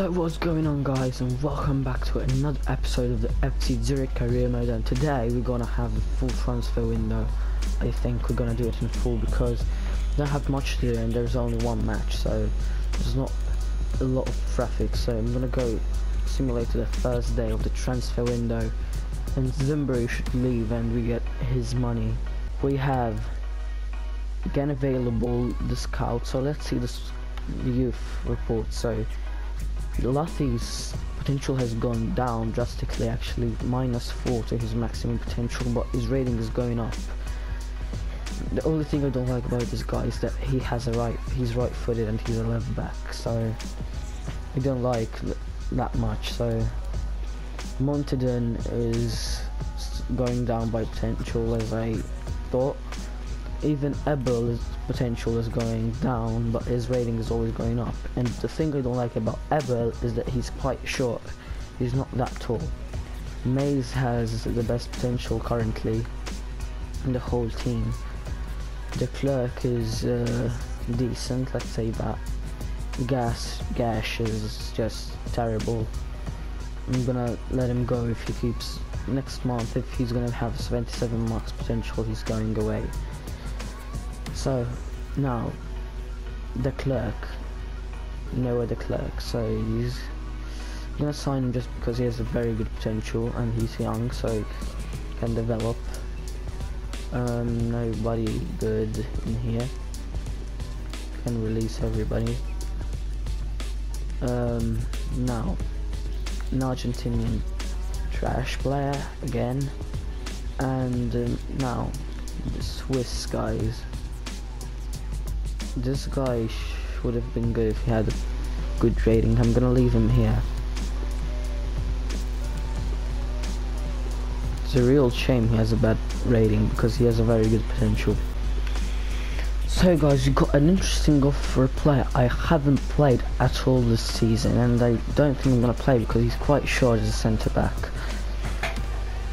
So what's going on guys and welcome back to another episode of the FC Zurich career mode. And today we're gonna have the full transfer window. I think we're gonna do it in full because we don't have much to do and there's only one match so there's not a lot of traffic. So I'm gonna go simulate the first day of the transfer window. And Zimbro should leave and we get his money. We have again available the scout so let's see this youth report. So Lathy's potential has gone down drastically actually minus 4 to his maximum potential but his rating is going up. The only thing I don't like about this guy is that he has a right he's right footed and he's a left back so I don't like that much so Montedon is going down by potential as I thought even Ebel's potential is going down, but his rating is always going up. And the thing I don't like about Ebel is that he's quite short. He's not that tall. Mays has the best potential currently in the whole team. The clerk is uh, decent, let's say that. Gas Gash is just terrible. I'm gonna let him go if he keeps next month if he's gonna have 77 marks potential he's going away so now the clerk. Noah de clerk. so he's gonna sign him just because he has a very good potential and he's young so can develop. Um, nobody good in here. Can release everybody. Um, now an Argentinian trash player again. And um, now the Swiss guys this guy would have been good if he had a good rating. I'm gonna leave him here. It's a real shame he has a bad rating because he has a very good potential. So guys, you got an interesting offer for a player I haven't played at all this season and I don't think I'm gonna play because he's quite short as a centre back.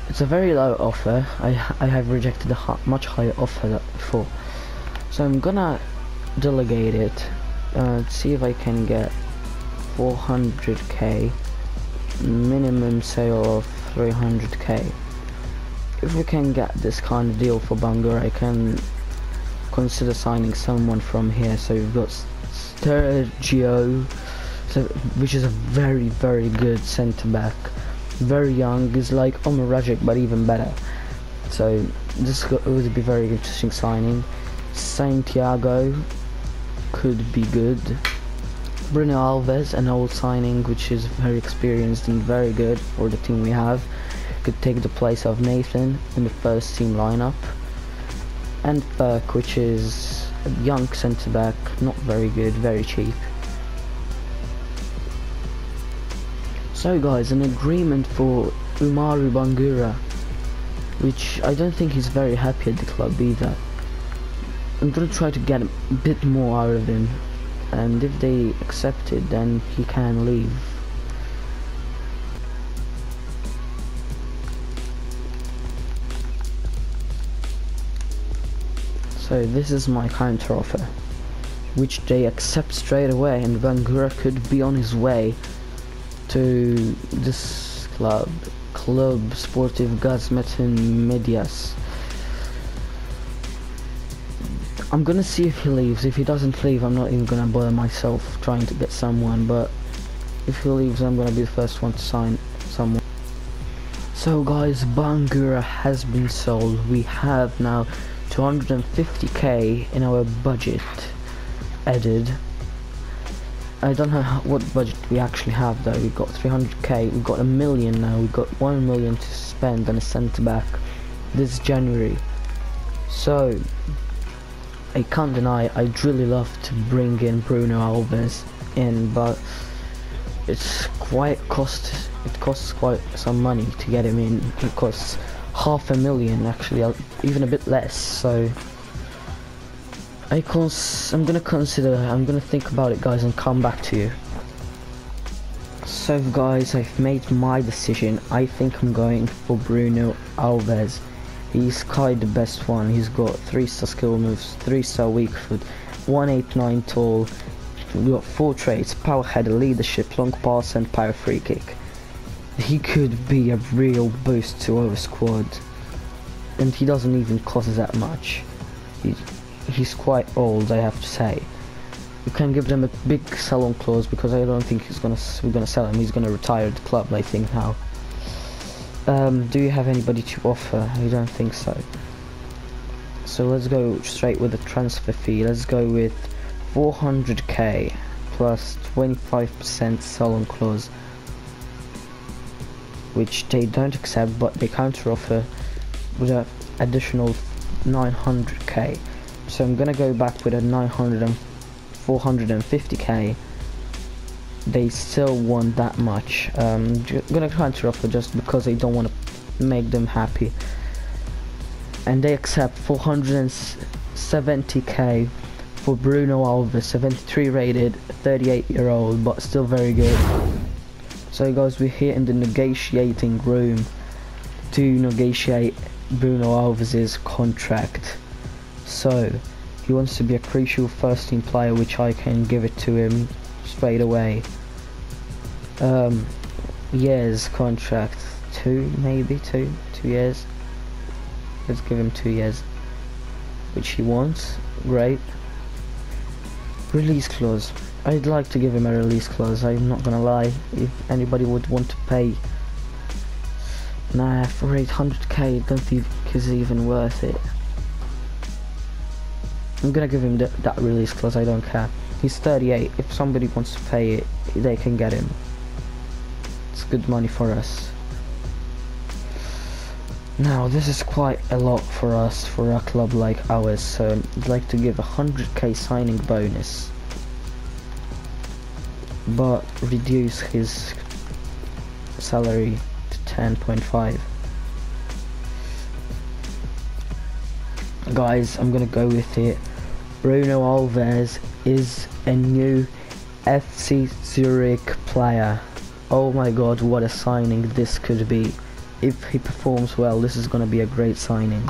It's a very low offer. I I have rejected a much higher offer before. So I'm gonna delegate it. Uh, see if I can get 400k minimum sale of 300k if we can get this kind of deal for Bangura I can consider signing someone from here. So we've got Sergio so, which is a very very good centre back. Very young is like Omar but even better. So this would be very interesting signing. Santiago could be good. Bruno Alves, an old signing which is very experienced and very good for the team we have, could take the place of Nathan in the first team lineup. And Burke, which is a young centre back, not very good, very cheap. So guys, an agreement for Umaru Bangura, which I don't think he's very happy at the club either. I'm gonna try to get a bit more out of him. And if they accept it then he can leave. So this is my counter offer. Which they accept straight away and Bangura could be on his way to this club. Club Sportive Gaz Metan Medias I'm gonna see if he leaves. If he doesn't leave, I'm not even gonna bother myself trying to get someone. But if he leaves, I'm gonna be the first one to sign someone. So guys, Bangura has been sold. We have now 250k in our budget added. I don't know what budget we actually have though. We've got 300k. We've got a million now. We've got one million to spend on a centre back this January. So I can't deny I'd really love to bring in Bruno Alves in, but it's quite cost. It costs quite some money to get him in. It costs half a million, actually, even a bit less. So I cons I'm gonna consider. I'm gonna think about it, guys, and come back to you. So guys, I've made my decision. I think I'm going for Bruno Alves. He's quite the best one. He's got 3 star skill moves, 3 star weak foot, 189 tall, we got four traits: power header, leadership, long pass, and power free kick. He could be a real boost to our squad, and he doesn't even cost that much. He, he's quite old, I have to say. We can give them a big sell-on clause because I don't think he's gonna we're gonna sell him. He's gonna retire the club, I think now. Um, do you have anybody to offer? I don't think so. So let's go straight with the transfer fee. Let's go with 400k plus 25% sell-on clause, which they don't accept, but they counter offer with an additional 900k. So I'm gonna go back with a 900 and 450k. They still want that much. Um, gonna counter offer just because I don't want to make them happy and they accept 470k for Bruno Alves, 73 rated, 38 year old, but still very good. So guys, we're here in the negotiating room to negotiate Bruno Alves' contract. So, he wants to be a crucial first team player, which I can give it to him straight away. Um, years contract, two maybe, two, two years. Let's give him two years. Which he wants. Great. Release clause. I'd like to give him a release clause, I'm not gonna lie. If anybody would want to pay Nah, for 800k I don't think it's even worth it. I'm gonna give him that release clause, I don't care. He's 38, if somebody wants to pay it, they can get him. It's good money for us. Now this is quite a lot for us, for a club like ours, so I'd like to give a 100k signing bonus. But reduce his salary to 10.5. Guys, I'm gonna go with it. Bruno Alves is a new FC Zurich player. Oh my god, what a signing this could be if he performs well, this is going to be a great signing.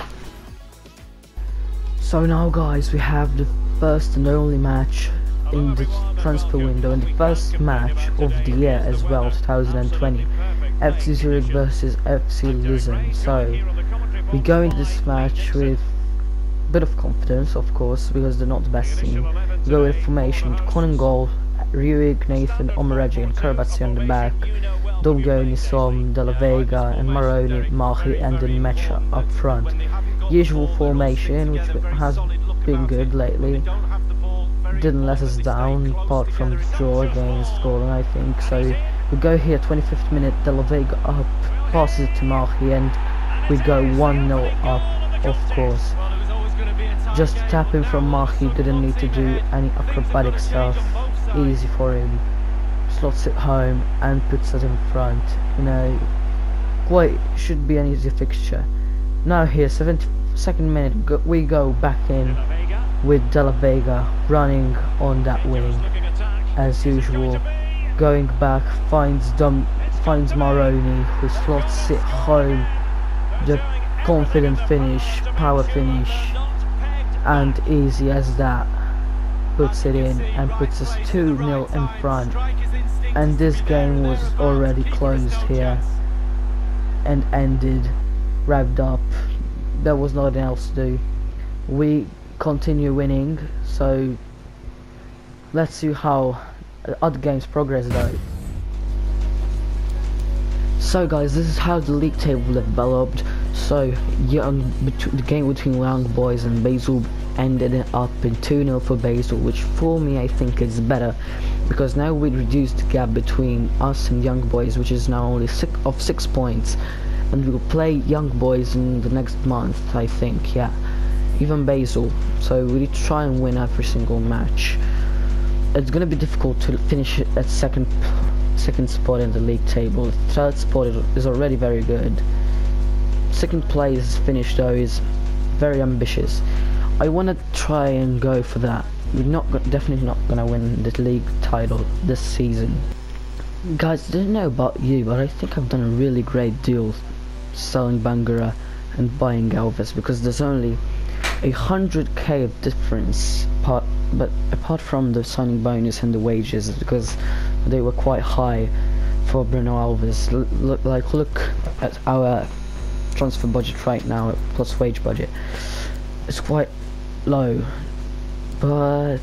So now guys, we have the first and only match in the transfer window and the first match of the year as well, 2020. FC Zurich versus FC Luzern. So, we go into this match with a bit of confidence, of course, because they're not the best team. We go with formation, Conan goal, Ruig, Nathan, Omeragic and Kharabadze on the back. Dolgoni, Som, De La Vega and Maroni, Mahi and then Mecha up front. Usual formation which has been good lately. Didn't let us down apart from the draw against Gordon I think. So we go here 25th minute, De La Vega up, passes it to Mahi and we go 1-0 up of course. Just tapping from Mahi didn't need to do any acrobatic stuff. Easy for him slots it home and puts it in front. You know, quite should be an easy fixture. Now here, 72nd minute, go, we go back in with Della Vega running on that wing as usual. Going back, finds Dum, finds Maroni, who slots it home. The confident finish, power finish, and easy as that puts it in and puts us 2-0 in front. And this game was already closed here and ended wrapped up. There was nothing else to do. We continue winning so let's see how other games progress though. So guys this is how the league table developed. So young the game between young boys and Basel ended up in 2-0 for Basel which for me I think is better. Because now we reduced the gap between us and Young Boys which is now only six of 6 points. And we will play Young Boys in the next month I think yeah. Even Basel. So we need to try and win every single match. It's gonna be difficult to finish at second second spot in the league table. Third spot is already very good. Second place finish though is very ambitious I want to try and go for that we're not definitely not gonna win the league title this season. Guys, I don't know about you, but I think I've done a really great deal selling Bangura and buying Alves because there's only a hundred k of difference part but apart from the signing bonus and the wages, because they were quite high for Bruno Alves. look, like look at our transfer budget right now plus wage budget. It's quite low, but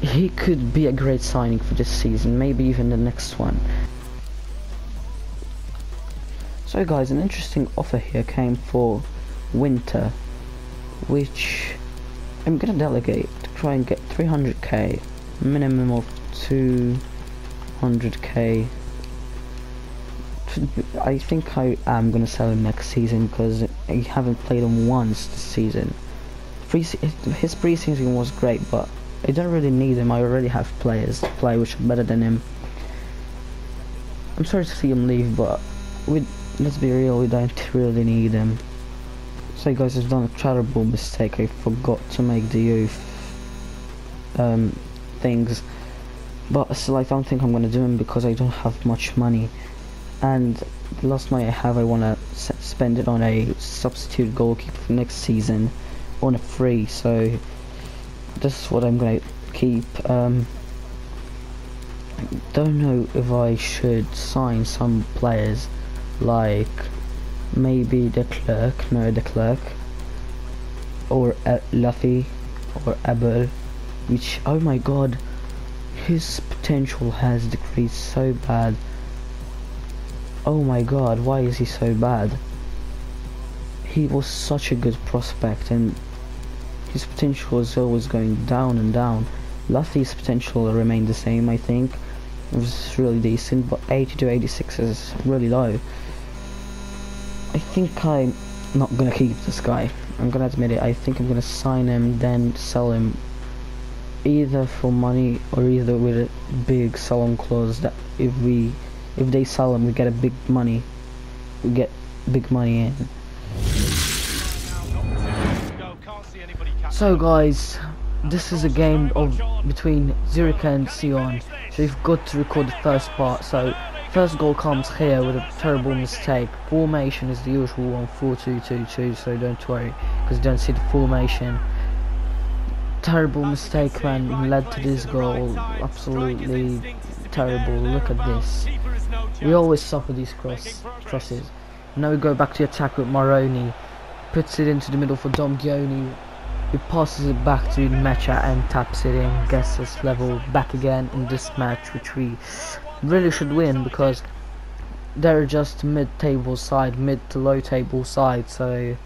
he could be a great signing for this season, maybe even the next one. So guys, an interesting offer here came for Winter, which I'm gonna delegate to try and get 300k, minimum of 200k. I think I am gonna sell him next season because I haven't played him once this season. His preseason was great, but I don't really need him. I already have players to play which are better than him. I'm sorry to see him leave, but we let's be real, we don't really need him. So guys, I've done a terrible mistake. I forgot to make the youth um, things, but still, I don't think I'm gonna do them because I don't have much money. And the last money I have, I wanna spend it on a substitute goalkeeper for next season on a free. So this is what I'm gonna keep. Um, don't know if I should sign some players like maybe the clerk, no the clerk, or uh, Luffy, or Abel, which oh my god, his potential has decreased so bad. Oh my god, why is he so bad? He was such a good prospect and his potential was always going down and down. Luffy's potential remained the same, I think. It was really decent, but 80 to 86 is really low. I think I'm not gonna keep this guy. I'm gonna admit it. I think I'm gonna sign him, then sell him either for money or either with a big sell-on clause that if we if they sell him we get a big money we get big money in So guys, this is a game of between Zurich and Sion. So you've got to record the first part. So first goal comes here with a terrible mistake. Formation is the usual one, 4-2-2-2, so don't worry, because you don't see the formation. Terrible mistake, man, led to this goal. Absolutely terrible. Look at this. We always suffer these cross crosses. Now we go back to attack with Maroni. Puts it into the middle for Domgjoni he passes it back to Mecha and taps it in, gets us level back again in this match, which we really should win because they're just mid-table side, mid to low table side, so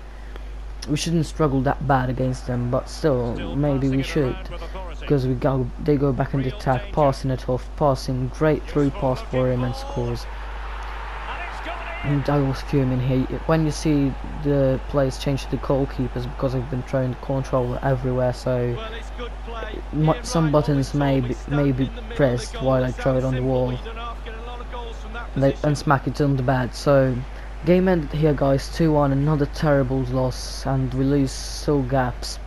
we shouldn't struggle that bad against them, but still, maybe we should, because we go, they go back in the attack, passing it off, passing, great through pass for him and scores. And I was fuming here. When you see the players change to the goalkeepers because they've been throwing control everywhere, so some buttons may be, may be pressed while I throw it on the wall they, and smack it on the bat. So game ended here, guys. 2-1. Another terrible loss, and we lose still gaps.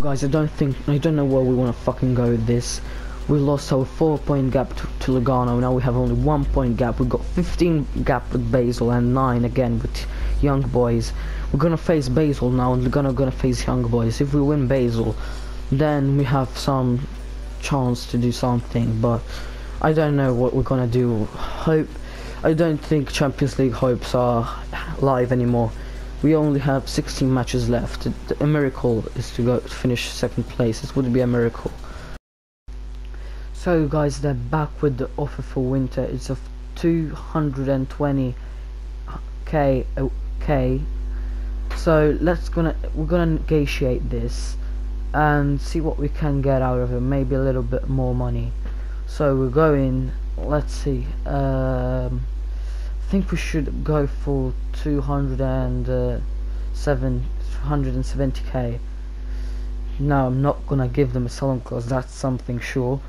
Guys, I don't think I don't know where we want to fucking go with this. We lost our 4 point gap to, to Lugano, now we have only 1 point gap. We've got 15 gap with Basel and 9 again with Young Boys. We're gonna face Basel now and Lugano gonna face Young Boys. If we win Basel, then we have some chance to do something, but I don't know what we're gonna do. Hope I don't think Champions League hopes are live anymore. We only have 16 matches left. A miracle is to go finish second place. It would be a miracle. So guys, they're back with the offer for winter. It's of 220k. Okay. So let's gonna we're gonna negotiate this and see what we can get out of it. Maybe a little bit more money. So we're going. Let's see. Um, I think we should go for 270k. No, I'm not gonna give them a sell-on clause. That's something sure.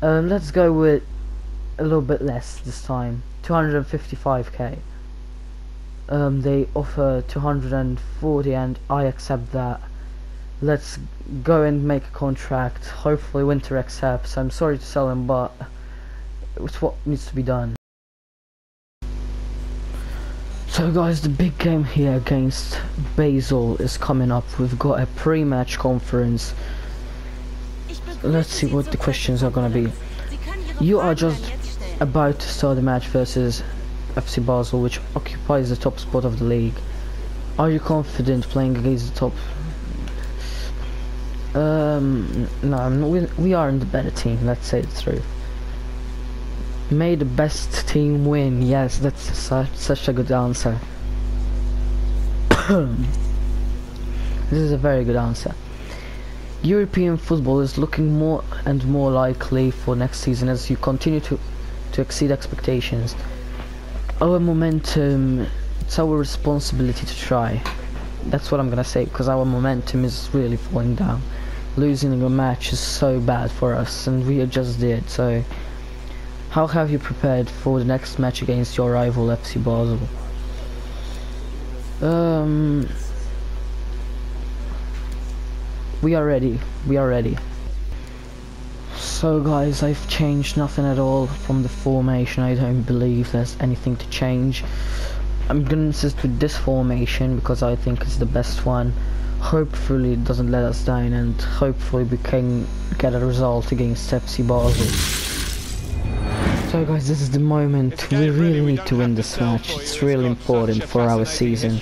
Um, let's go with a little bit less this time. 255k. Um, they offer 240 and I accept that. Let's go and make a contract. Hopefully Winter accepts. I'm sorry to sell him, but it's what needs to be done. So guys, the big game here against Basel is coming up. We've got a pre-match conference. Let's see what the questions are gonna be. You are just about to start the match versus FC Basel, which occupies the top spot of the league. Are you confident playing against the top? Um, no, we, we aren't the better team, let's say the truth. May the best team win. Yes, that's such, such a good answer. this is a very good answer. European football is looking more and more likely for next season as you continue to, to exceed expectations. Our momentum, it's our responsibility to try. That's what I'm gonna say because our momentum is really falling down. Losing a match is so bad for us and we just did so. How have you prepared for the next match against your rival FC Basel? Um, we are ready. We are ready. So guys, I've changed nothing at all from the formation. I don't believe there's anything to change. I'm gonna insist with this formation because I think it's the best one. Hopefully it doesn't let us down and hopefully we can get a result against FC Basel. So guys, this is the moment. We really need to win this match. It's really important for our season.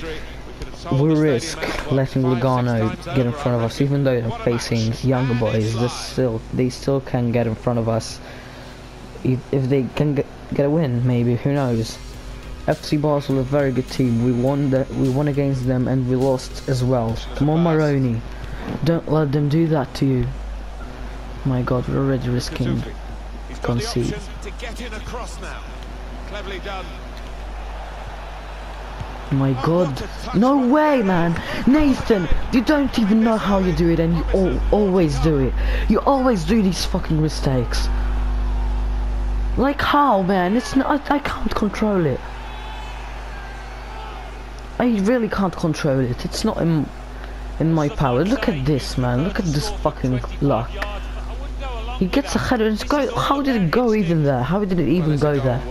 We risk letting Lugano get in front of us, even though they're facing younger boys. They still, they still can get in front of us. If, if they can get, a win, maybe who knows? FC Basel, a very good team. We won that. We won against them, and we lost as well. Come on, Maroni. Don't let them do that to you. My God, we're already risking concede. My god. No way, man. Nathan, you don't even know how you do it and you al always do it. You always do these fucking mistakes. Like how, man? It's not, I, I can't control it. I really can't control it. It's not in, in my power. Look at this, man. Look at this fucking luck. He gets a header and it's go. How did it go even there? How did it even go there?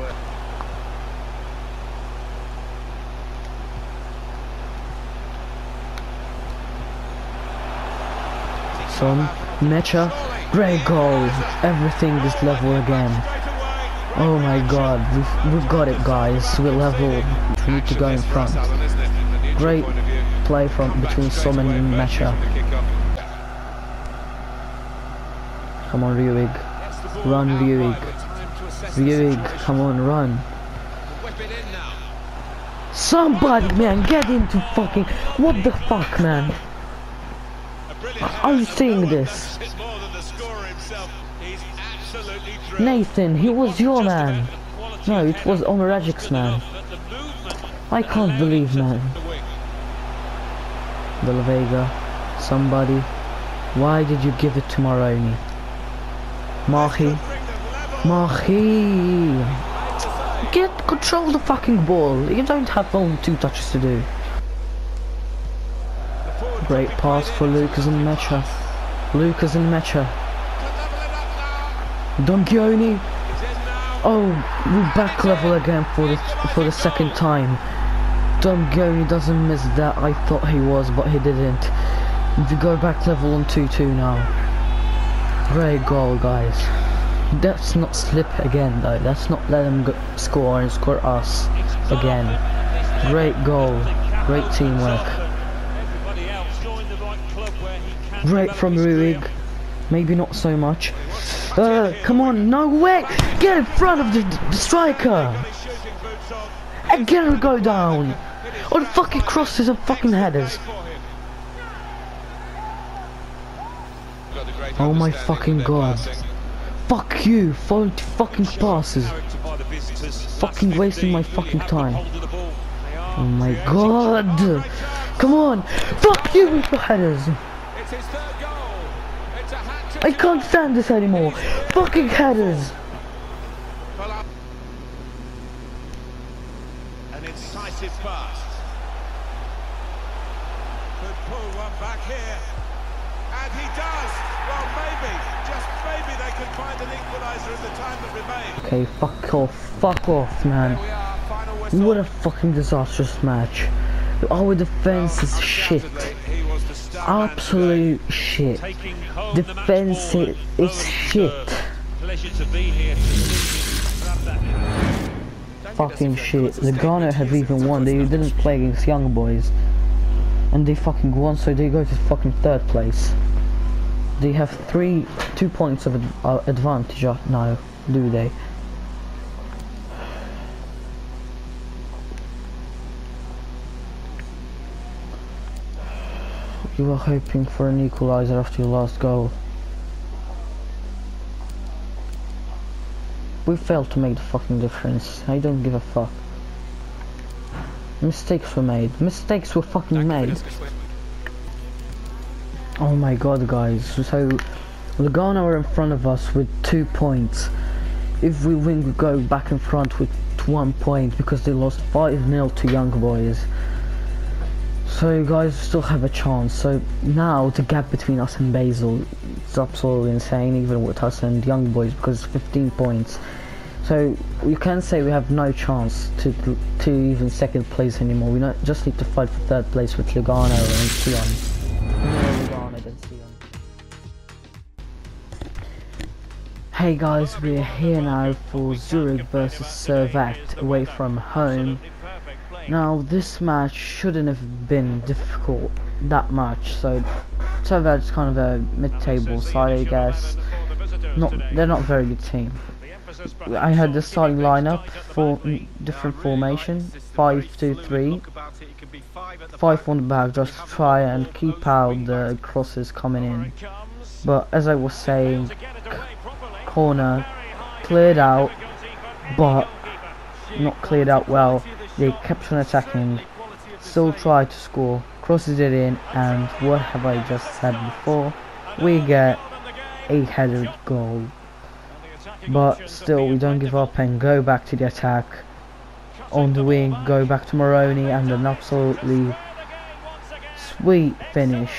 Son, Mecha, great goal. Everything is level again. Oh my god, we've, we've got it guys. We're level. We need to go in front. Great play from between Som and Mecha. Come on, Ruig. Run, Ruig. Ruig, come on, run. Somebody, man, get into fucking... What the fuck, man? You seeing this? Nathan, he was your man. No, it was Omeragic's man. I can't believe, man. De La Vega, somebody. Why did you give it to Maroni? Mahi. Mahi. Get control the fucking ball. You don't have only two touches to do. Great pass for Lucas and Mecha. Lucas and Mecha. Domgjoni. Oh, we back level again for the for the second time. Domgjoni doesn't miss that. I thought he was, but he didn't. We go back level on 2-2 now. Great goal, guys. Let's not slip again, though. Let's not let them go score and score us again. Great goal. Great teamwork. Great from Ruig. Maybe not so much. Uh, come on, no way! Get in front of the, the striker! And get go down! The fucking crosses and fucking headers. Oh my fucking god. Fuck you, fucking passes. Fucking wasting my fucking time. Oh my god. Come on. Fuck you headers. I can't stand this anymore. Fucking headers. An incisive pass. Could pull one back here. And he does. Well, maybe, just maybe they can find an equaliser in the time that remains. Okay, fuck off, fuck off, man. What a fucking disastrous match. Our defense is shit. Absolute shit. Defense is is shit. Fucking shit. Lugano have even won. They didn't play against young boys. And they fucking won, so they go to fucking third place. They have three, two points of ad uh, advantage uh, now, do they? You were hoping for an equalizer after your last goal. We failed to make the fucking difference. I don't give a fuck. Mistakes were made. Mistakes were fucking made. Oh my god, guys. So, Lugano are in front of us with two points. If we win, we go back in front with one point because they lost 5-0 to Young Boys. So you guys still have a chance. So now the gap between us and Basel is absolutely insane, even with us and Young Boys, because it's 15 points. So you can say we have no chance to to even second place anymore. We not, just need to fight for third place with Lugano and Sion. Hey guys, we're here now for Zurich versus Servette away from home. Now this match shouldn't have been difficult that much, so Servette's kind of a mid-table side I guess. Not they're not a very good team. I had the starting lineup for different formation, 5-2-3, 5 on the back, just try and keep out the crosses coming in. But as I was saying, corner cleared out, but not cleared out well. They kept on attacking, still tried to score, crosses it in, and what have I just said before? We get a headed goal. But still, we don't give up and go back to the attack. On the wing, go back to Maroni, and an absolutely sweet finish.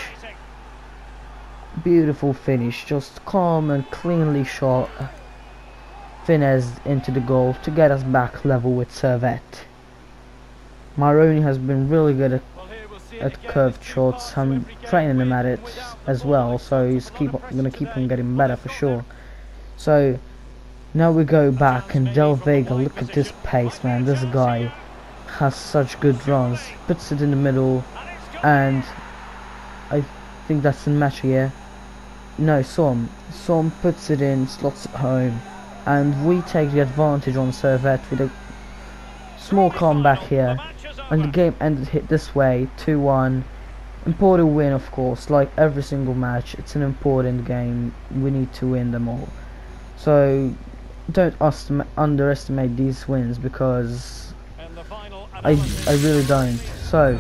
Beautiful finish, just calm and cleanly shot. Finesse into the goal to get us back level with Servette. Maroni has been really good at, at curved shots. I'm training him at it as well, so he's keep gonna keep on getting better for sure. So now we go back and Del Vega. Look at this pace, man. This guy has such good runs. Puts it in the middle, and I think that's in match here. No, Som. Som puts it in, slots it home, and we take the advantage on Servette with a small comeback here and the game ended hit this way 2-1 important win of course like every single match. It's an important game. We need to win them all. So don't underestimate these wins because I, I really don't. So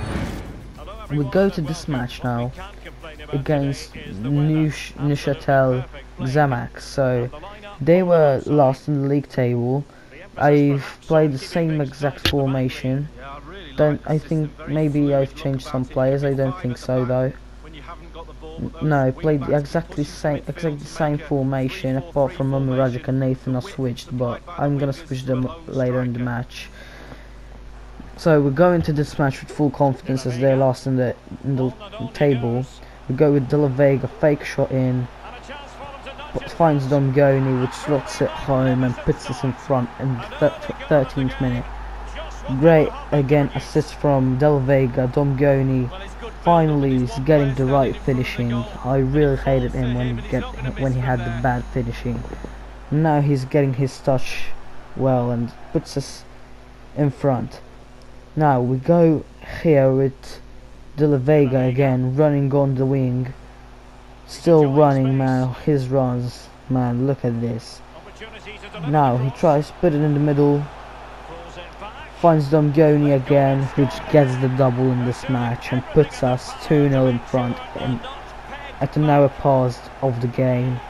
we go to this match now against Neuch Neuchâtel Xamax so they were last in the league table. I've played the same exact formation don't I think maybe I've changed some players. I don't think so though. No, played exactly same exactly the same formation apart from Mummy and Nathan are switched, but I'm gonna switch them later in the match. So we're going to this match with full confidence as they're last in the in the table. We go with De La Vega, fake shot in, but finds Domgjoni which slots it home and puts us in front in the 13th minute. Great again assist from Del Vega, Domgjoni. Finally he's getting the right finishing. I really hated him when he get when he had the bad finishing. Now he's getting his touch well and puts us in front. Now we go here with De La Vega again running on the wing. Still running man, his runs, man, look at this. Now he tries to put it in the middle, finds Domgjoni again, which gets the double in this match and puts us 2-0 in front in, at an hour past of the game.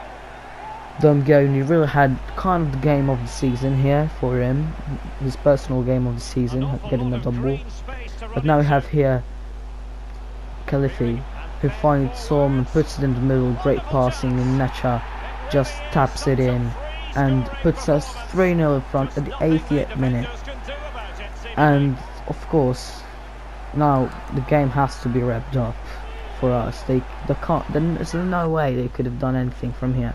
Domgoni really had kind of the game of the season here for him, his personal game of the season, getting a double. But now we have here Khelifi, who finds Som and puts it in the middle, great passing, and Mecha just taps it in and puts us 3-0 in front at the 80th minute. And of course now the game has to be wrapped up for us. They they can't. There's no way they could have done anything from here.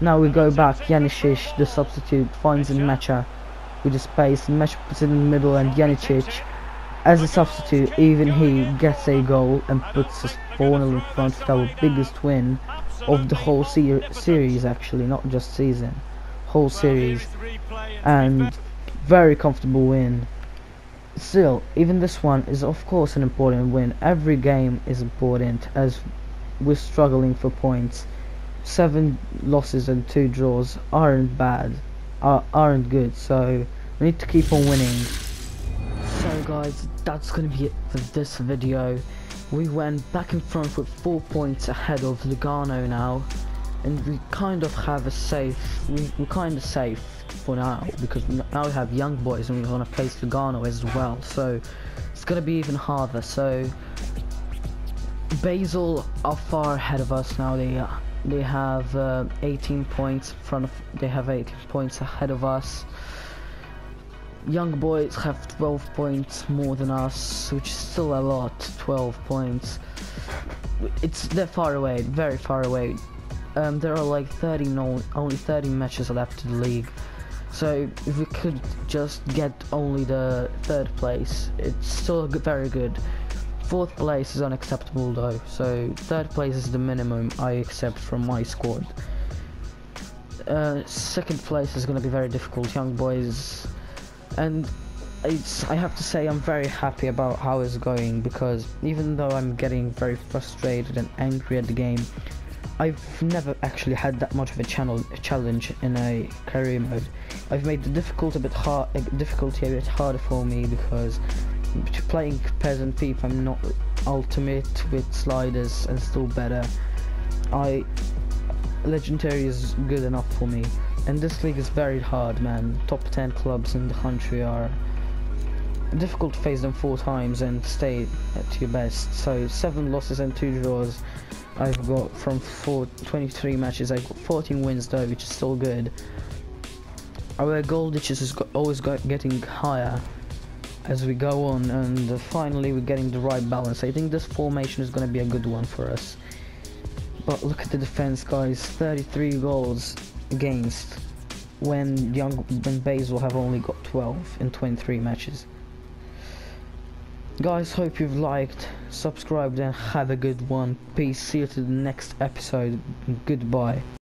Now we go back. Janicic, the substitute, finds in Mecha with the space. Mecha puts it in the middle, and Janicic, as a substitute, even he gets a goal and puts us 4-0 in front of our biggest win of the whole se series. Actually, not just season, whole series, and very comfortable win. Still, even this one is of course an important win. Every game is important as we're struggling for points. Seven losses and two draws aren't bad, are, aren't good, so we need to keep on winning. So guys, that's gonna be it for this video. We went back in front with four points ahead of Lugano now and we kind of have a safe we, we're kind of safe for now because now we have young boys and we're gonna face Lugano as well so it's gonna be even harder. So Basel are far ahead of us now. They they have uh, 18 points front of they have 18 points ahead of us. Young boys have 12 points more than us which is still a lot 12 points. It's they're far away very far away. Um, there are like 30 no only 30 matches left in the league so if we could just get only the third place it's still very good. Fourth place is unacceptable though. So third place is the minimum I accept from my squad. Uh, second place is going to be very difficult young boys. And it's I have to say I'm very happy about how it's going because even though I'm getting very frustrated and angry at the game I've never actually had that much of a channel challenge in a career mode. I've made the difficult a bit hard, difficulty a bit harder for me because playing peasant peep I'm not ultimate with sliders and still better. I legendary is good enough for me, and this league is very hard, man. Top 10 clubs in the country are difficult to face them four times and stay at your best. So seven losses and two draws I've got from four, 23 matches. I've got 14 wins though, which is still good. Our goal ditches is always getting higher as we go on, and finally we're getting the right balance. I think this formation is going to be a good one for us. But look at the defense, guys. 33 goals against when young when Basel have only got 12 in 23 matches. Guys, hope you've liked, subscribed and have a good one. Peace, see you to the next episode. Goodbye.